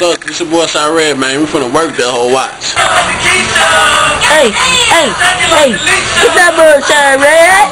So, this your boy Shy-Red, man. We finna work that whole watch. Hey, hey, hey, get that bird shine red.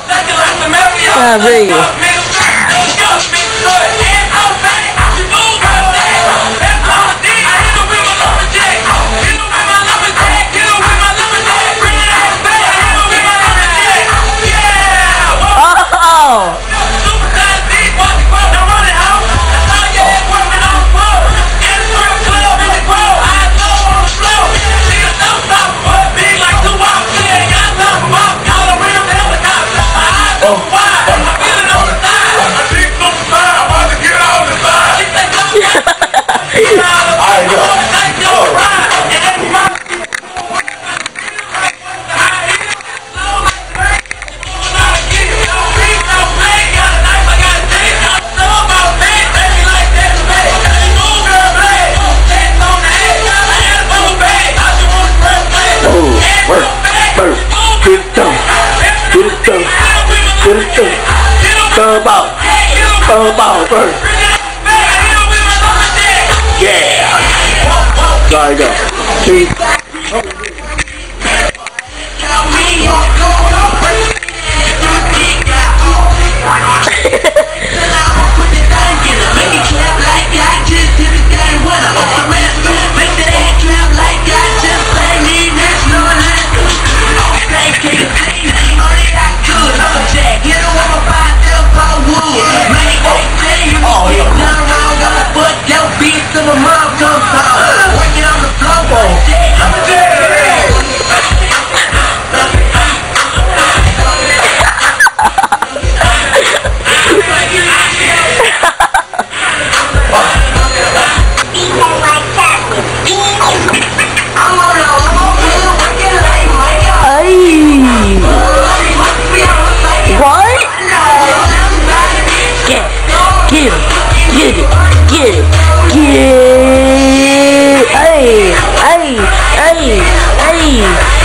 Work, work, get it done, get it done, get it done. Thumb out, thumb out, work. Yeah. There you go. See? Hey, hey.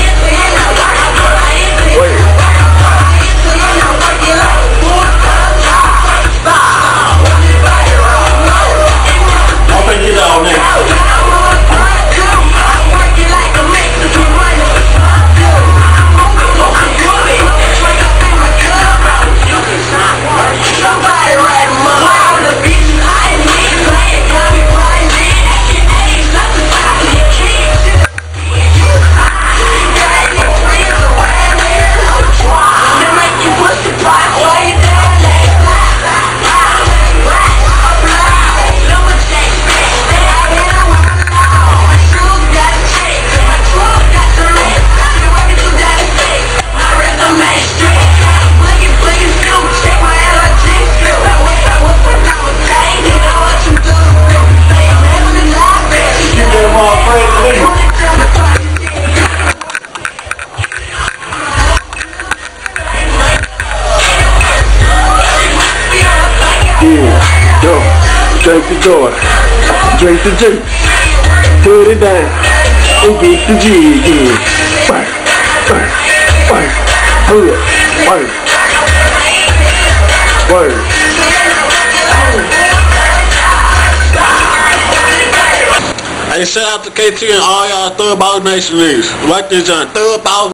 Drink the door, drink the drink, put it down, and get the jig in. Work, work, work, work, work, work. Hey, shout out to K-Tee and all y'all Thug Ball Nation niggas. Like this John, Thug Ball